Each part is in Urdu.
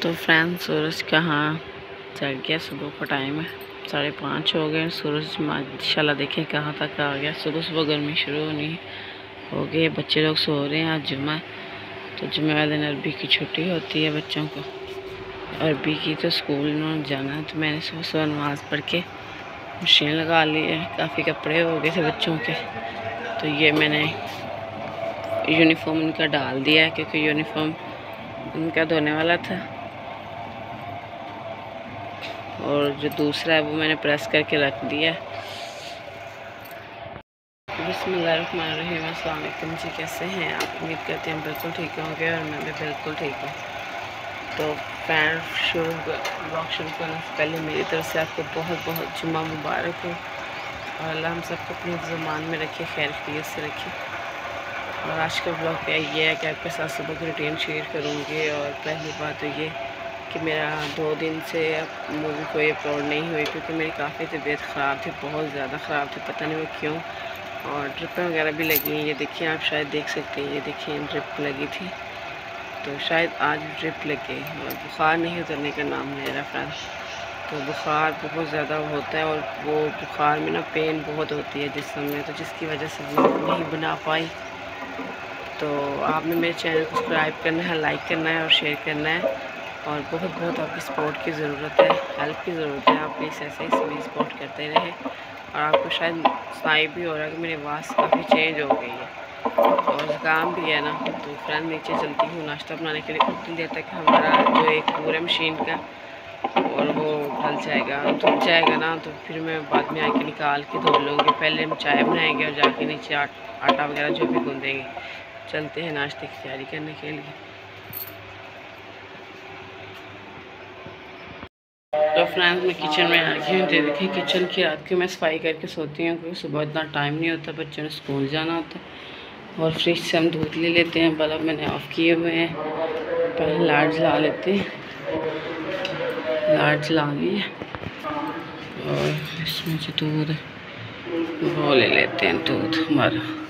تو فرینڈ سورج کہاں چل گیا، صبح کا ٹائم ہے۔ ساڑھے پانچ ہو گئے، سورج ماشاء اللہ دیکھیں کہاں تک آ گیا۔ صبح صبح گرمی شروع ہونی ہو گئی بچے لوگ سو رہے ہیں آج جمعہ۔ تو جمعہ والے دن عربی کی چھٹی ہوتی ہے بچوں کو۔ عربی کی تو اسکول میں جانا ہے تو میں نے صبح صبح نماز پڑھ کے مشین لگا لی ہے۔ کافی کپڑے ہو گئے تھے بچوں کے۔ تو یہ میں نے یونیفارم ان کا ڈال دیا ہے کیونکہ یونیفارم ان کا دھونے والا تھا۔ اور جو دوسرا ہے وہ میں نے پریس کر کے رکھ دیا۔ بسم اللہ الرحمن الرحیم، السلام علیکم۔ جی کیسے ہیں آپ؟ امید کرتے ہیں بالکل ٹھیک ہوں گے اور میں بھی بالکل ٹھیک ہوں۔ تو فین شروع بلاگ شروع کرنے سے پہلے میری طرف سے آپ کو بہت بہت جمعہ مبارک ہو۔ اور اللہ ہم سب کو اپنی زبان میں رکھے، خیر خیریت سے رکھے۔ اور آج کا بلاگ یہ ہے کہ آپ کے ساتھ صبح کی روٹین شیئر کروں گی اور پہلی بات تو یہ کہ میرا دو دن سے مووی کوئی اپلوڈ نہیں ہوئی کیونکہ میری کافی طبیعت خراب تھی، بہت زیادہ خراب تھی، پتہ نہیں وہ کیوں۔ اور ڈرپیں وغیرہ بھی لگی ہیں، یہ دیکھیں آپ شاید دیکھ سکتے ہیں، یہ دیکھیں ڈرپ لگی تھی۔ تو شاید آج ڈرپ لگے اور بخار نہیں اترنے کا نام لے رہا فرینڈ تو بخار بہت زیادہ ہوتا ہے اور وہ بخار میں نا پین بہت ہوتی ہے جسم میں تو جس کی وجہ سے وہ نہیں بنا پائی۔ تو آپ نے میرے چینل کو سبسکرائب کرنا ہے، لائک کرنا ہے اور شیئر کرنا ہے۔ اور بہت بہت آپ کی سپورٹ کی ضرورت ہے ہیلپ کی ضرورت ہے، آپ پلیز ایسے اس میں سپورٹ کرتے رہیں اور آپ کو شاید سائی بھی ہو رہا ہے کہ میری آواز کافی چینج ہو گئی ہے۔ اور کام بھی ہے نا، تو فرینڈ نیچے چلتی ہوں ناشتہ بنانے کے لیے، اتنی دیر تک ہمارا جو ایک پورے مشین کا اور وہ ڈھل جائے گا دھل جائے گا نا، تو پھر میں بعد میں آ کے نکال کے دھو لوں گی۔ پہلے ہم چائے بنائیں گے اور جا کے نیچے آٹا وغیرہ جو بھی گندیں گے، چلتے ہیں ناشتے کی تیاری کرنے کے لیے۔ تو فرینڈ میں کچن میں آ گئی ہوں دیکھیں، کچن کی رات کی میں صفائی کر کے سوتی ہوں، کیونکہ صبح اتنا ٹائم نہیں ہوتا، بچوں نے اسکول جانا ہوتا اور فریج سے ہم دودھ لے لیتے ہیں بلب میں نے آف کیے ہوئے ہیں۔ پہلے لائٹ جلا لیتے ہیں۔ لائٹ جلا لی اور اس میں سے دودھ وہ لے لیتے ہیں، دودھ ہمارا۔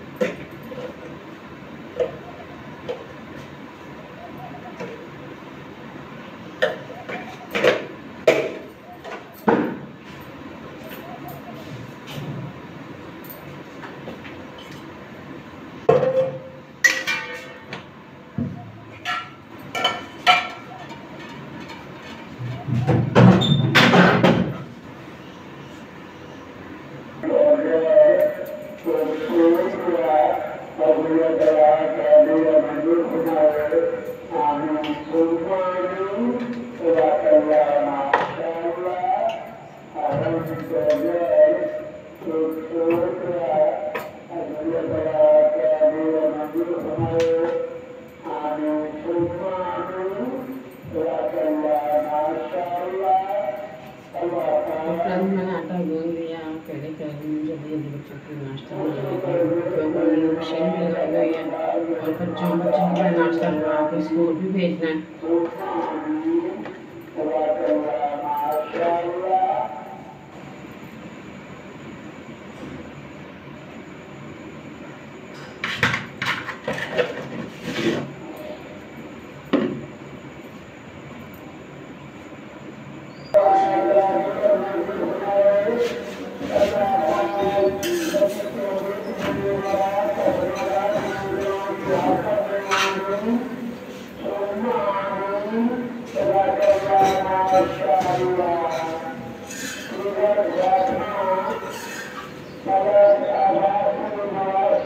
ناشتہ بھی بھیجنا Thank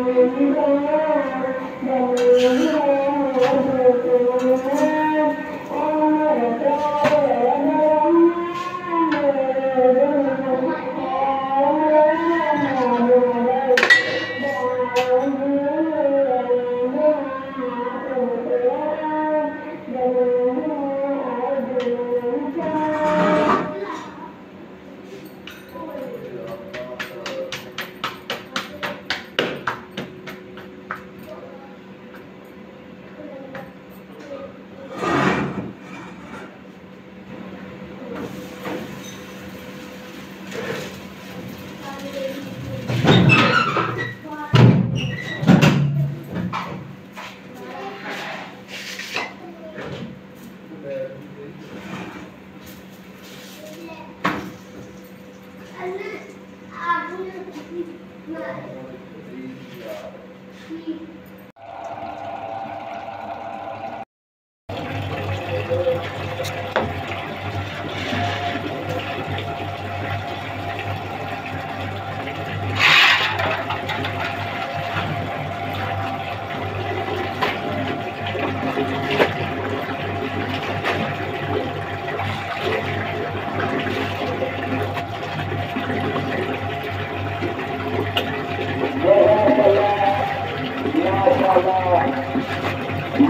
Música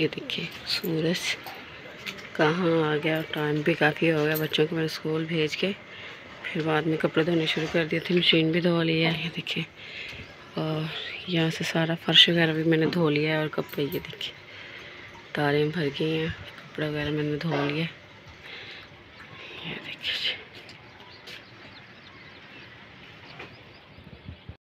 یہ دیکھیے، سورج کہاں آ گیا؟ ٹائم بھی کافی ہو گیا، بچوں کو میں نے اسکول بھیج کے، پھر بعد میں کپڑے دھونے شروع کر دیے تھے مشین بھی دھو لی ہے، یہ دیکھیں اور یہاں سے سارا فرش وغیرہ بھی میں نے دھو لیا ہے اور کپڑے، یہ دیکھیں تاریں بھر گئی ہیں، کپڑے وغیرہ میں نے دھو لیے۔ یہ دیکھیے۔ جی